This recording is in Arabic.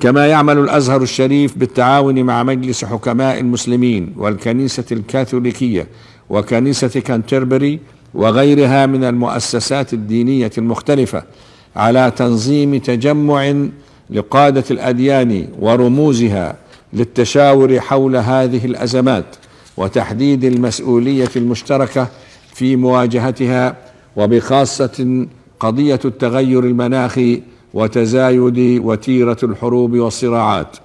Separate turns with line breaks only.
كما يعمل الأزهر الشريف بالتعاون مع مجلس حكماء المسلمين والكنيسة الكاثوليكية وكنيسة كانتربري وغيرها من المؤسسات الدينية المختلفة على تنظيم تجمع لقادة الأديان ورموزها للتشاور حول هذه الأزمات وتحديد المسؤولية المشتركة في مواجهتها وبخاصة قضية التغير المناخي وتزايد وتيرة الحروب والصراعات.